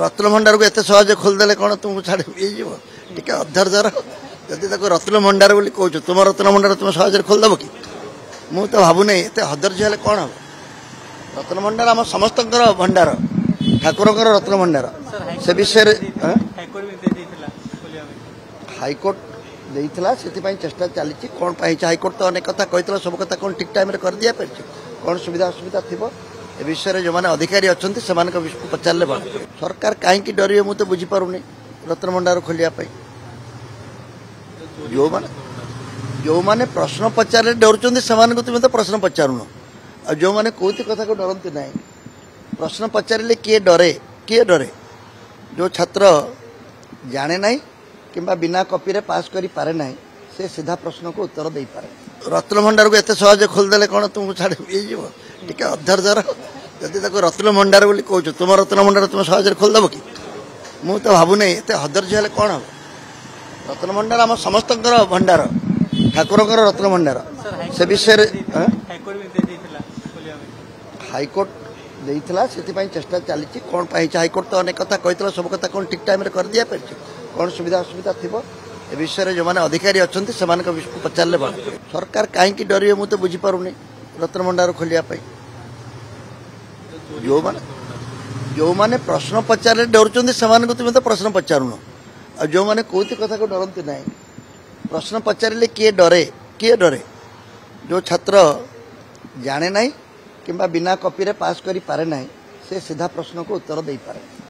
ରତ୍ନଭଣ୍ଡାରକୁ ଏତେ ସହଜ ଖୋଲିଦେଲେ କ'ଣ ତୁମକୁ ଛାଡ଼ି ହେଇଯିବ ଟିକେ ଅଧୈର୍ଯ୍ୟର ଯଦି ତାକୁ ରତ୍ନଭଣ୍ଡାର ବୋଲି କହୁଛୁ ତୁମ ରତ୍ନଭଣ୍ଡାର ତୁମେ ସହଜରେ ଖୋଲିଦେବ କି ମୁଁ ତ ଭାବୁନି ଏତେ ଅଧୈର୍ଯ୍ୟ ହେଲେ କ'ଣ ହେବ ରତ୍ନଭଣ୍ଡାର ଆମ ସମସ୍ତଙ୍କର ଭଣ୍ଡାର ଠାକୁରଙ୍କର ରତ୍ନଭଣ୍ଡାର ସେ ବିଷୟରେ ହାଇକୋର୍ଟ ଦେଇଥିଲା ସେଥିପାଇଁ ଚେଷ୍ଟା ଚାଲିଛି କ'ଣ ପାଇଁ ହାଇକୋର୍ଟ ତ ଅନେକ କଥା କହିଥିଲା ସବୁ କଥା କ'ଣ ଠିକ୍ ଟାଇମ୍ରେ କରିଦିଆ ପାରିଛି କ'ଣ ସୁବିଧା ଅସୁବିଧା ଥିବ विषय में जो मैंने अधिकारी अच्छा से पचारे सरकार कहीं डर मुझे रत्न रत्नभंडार खोलिया जो मैंने जो मैंने प्रश्न पचारे डर से तुम तो प्रश्न पचारुन आ जो मैंने कौती कथा को डरती ना प्रश्न पचारे किए डरे किए डरे जो छात्र जाने ना कि बिना कपी पास कर पारे ना से सीधा प्रश्न को उत्तर दे पारे रत्नभंडार को ये सहज खोलदे कौन तुमको छाड़ टे अधर्जर ଯଦି ତାକୁ ରତ୍ନଭଣ୍ଡାର ବୋଲି କହୁଛ ତୁମ ରତ୍ନଭଣ୍ଡାର ତୁମେ ସହଜରେ ଖୋଲିଦେବ କି ମୁଁ ତ ଭାବୁନାହିଁ ଏତେ ହଦର୍ଯ୍ୟ ହେଲେ କ'ଣ ହେବ ରତ୍ନଭଣ୍ଡାର ଆମ ସମସ୍ତଙ୍କର ଭଣ୍ଡାର ଠାକୁରଙ୍କର ରତ୍ନଭଣ୍ଡାର ସେ ବିଷୟରେ ହାଇକୋର୍ଟ ଦେଇଥିଲା ସେଥିପାଇଁ ଚେଷ୍ଟା ଚାଲିଛି କ'ଣ ପାଇଁ ହେଇଛି ହାଇକୋର୍ଟ ତ ଅନେକ କଥା କହିଥିଲା ସବୁ କଥା କ'ଣ ଠିକ୍ ଟାଇମ୍ରେ କରିଦିଆପାରିଛି କ'ଣ ସୁବିଧା ଅସୁବିଧା ଥିବ ଏ ବିଷୟରେ ଯେଉଁମାନେ ଅଧିକାରୀ ଅଛନ୍ତି ସେମାନଙ୍କ ବିଷୟକୁ ପଚାରିଲେ ଭଲ ସରକାର କାହିଁକି ଡରିବେ ମୁଁ ତ ବୁଝିପାରୁନି ରତ୍ନଭଣ୍ଡାର ଖୋଲିବା ପାଇଁ जो मैंने जो मैंने प्रश्न पचारे डर तुम्हें तो प्रश्न पचारुन जो मैंने कहते कथा को डरते ना प्रश्न पचारे किए डरे किए डरे जो छात्र जाने ना कि बिना कपिरे पास करें ना से सीधा प्रश्न को उत्तर दे पाए